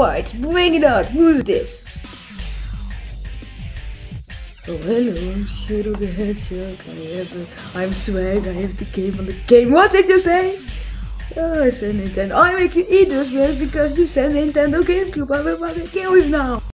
Alright, bring it out. Who's this? Oh hello, Shadow the Hedgehog. I have a, I'm swag. I have the game on the game. What did you say? Oh, I said Nintendo. I make you eat those words because you said Nintendo GameCube. I will fucking kill you now.